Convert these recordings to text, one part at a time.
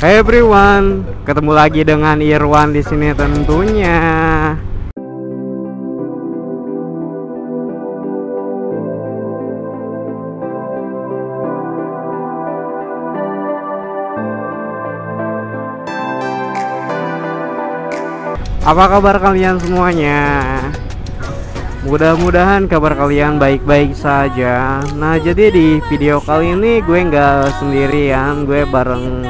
Hey everyone, ketemu lagi dengan Irwan di sini tentunya. Apa kabar kalian semuanya? Mudah-mudahan kabar kalian baik-baik saja. Nah, jadi di video kali ini gue nggak sendirian, gue bareng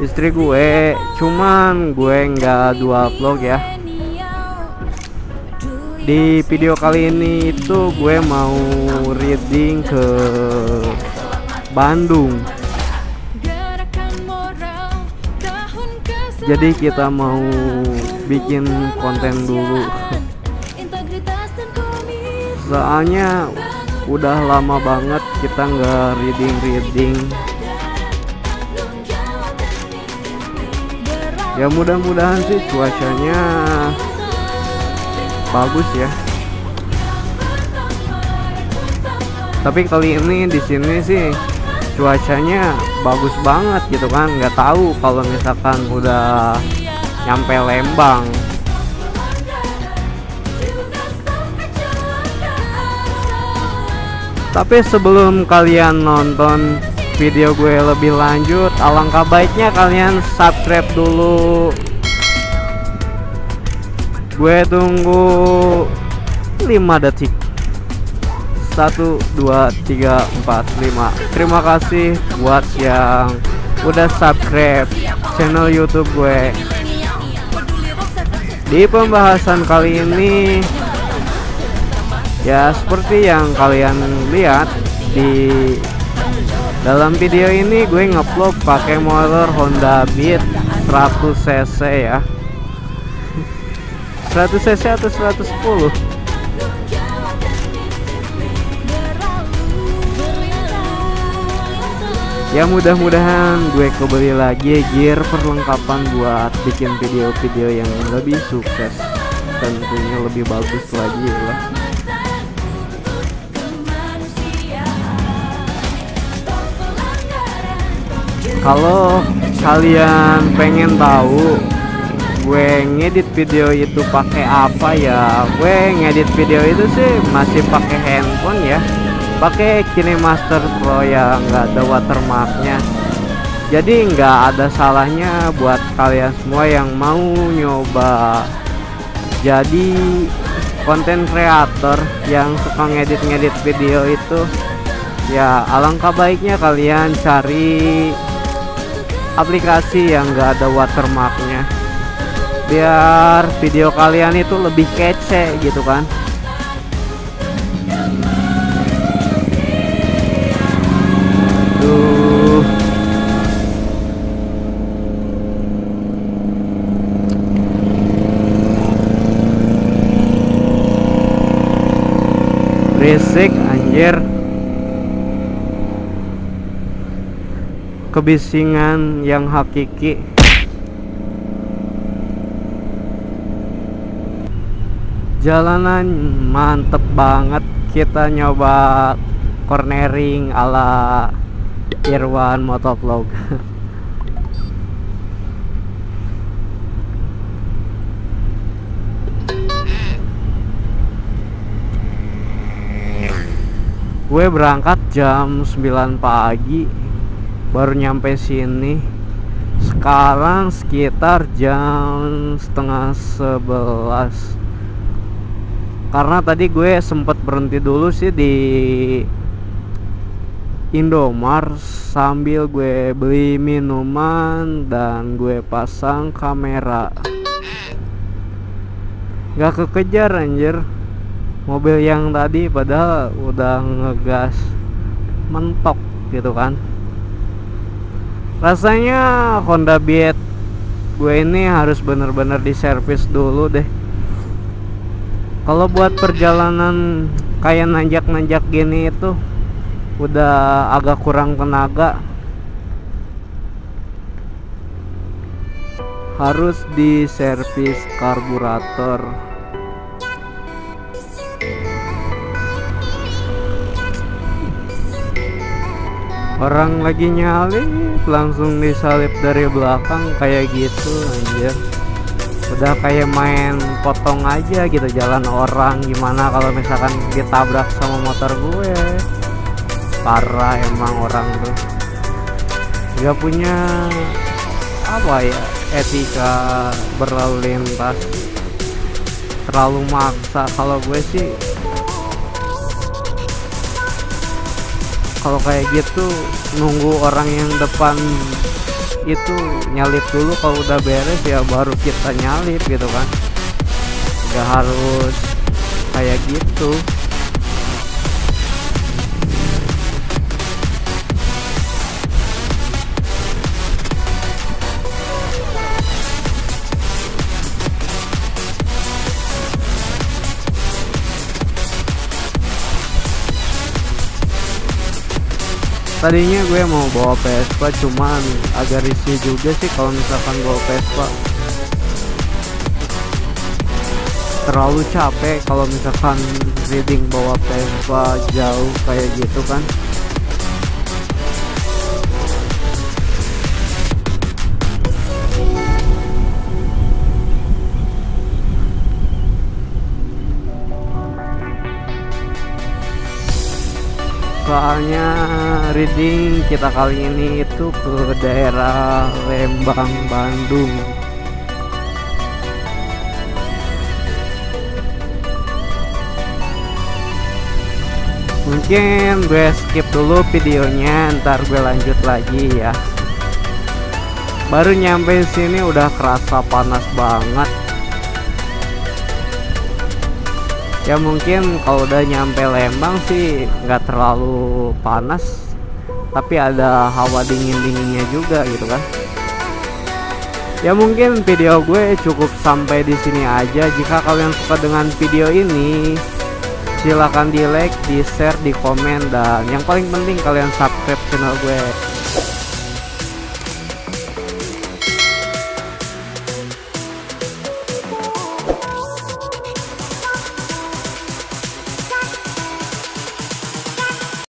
istri gue. Cuman gue nggak dua vlog ya. Di video kali ini itu gue mau reading ke Bandung. Jadi kita mau bikin konten dulu. Soalnya udah lama banget kita nggak reading reading. Ya mudah-mudahan sih cuacanya bagus ya. Tapi kali ini di sini sih cuacanya bagus banget gitu kan. Nggak tahu kalau misalkan udah nyampe Lembang. Tapi sebelum kalian nonton video gue lebih lanjut, alangkah baiknya kalian subscribe dulu. Gue tunggu 5 detik. 1 2 3 4 5. Terima kasih buat yang udah subscribe channel YouTube gue. Di pembahasan kali ini ya seperti yang kalian lihat di dalam video ini gue ngevlog pakai motor Honda Beat 100 cc ya. 100 cc atau 110 ya mudah-mudahan gue kembali lagi gear perlengkapan buat bikin video-video yang lebih sukses. Tentunya lebih bagus lagi lah kalau kalian pengen tahu gue ngedit video itu pakai apa ya gue ngedit video itu sih masih pakai handphone ya. Pakai KineMaster Pro yang nggak ada watermarknya. Jadi nggak ada salahnya buat kalian semua yang mau nyoba. Jadi konten kreator yang suka ngedit-ngedit video itu ya alangkah baiknya kalian cari aplikasi yang nggak ada watermarknya. Biar video kalian itu lebih kece gitu kan. Duh. Berisik anjir Kebisingan yang hakiki. Jalanan mantep banget Kita nyoba cornering ala Irwan Motovlog. Gue berangkat jam 9 pagi Baru nyampe sini Sekarang sekitar jam setengah 11 Karena tadi gue sempet berhenti dulu sih di Indomar sambil gue beli minuman dan gue pasang kamera. Gak kekejar anjir. Mobil yang tadi padahal udah ngegas mentok gitu kan Rasanya Honda Beat gue ini harus bener-bener diservis dulu deh. Kalau buat perjalanan kayak nanjak-nanjak gini itu udah agak kurang tenaga. Harus diservis karburator orang lagi nyalip langsung disalip dari belakang kayak gitu anjir. Udah kayak main potong aja gitu jalan orang. Gimana kalau misalkan ditabrak sama motor gue? Parah emang orang tuh. Gak punya apa ya etika berlalu lintas. Terlalu maksa. Kalau gue sih kalau kayak gitu nunggu orang yang depan itu nyalip dulu kalau udah beres ya baru kita nyalip gitu kan. Nggak harus kayak gitu tadinya gue mau bawa Vespa cuman agak risih juga sih kalau misalkan bawa Vespa terlalu capek kalau misalkan reading bawa Vespa jauh kayak gitu kan soalnya reading kita kali ini itu ke daerah Lembang Bandung. Mungkin gue skip dulu videonya ntar gue lanjut lagi ya. Baru nyampe sini udah kerasa panas banget ya mungkin kalau udah nyampe Lembang sih nggak terlalu panas tapi ada hawa dingin dinginnya juga gitu kan. Ya mungkin video gue cukup sampai di sini aja. Jika kalian suka dengan video ini silahkan di like di share di komen dan yang paling penting kalian subscribe channel gue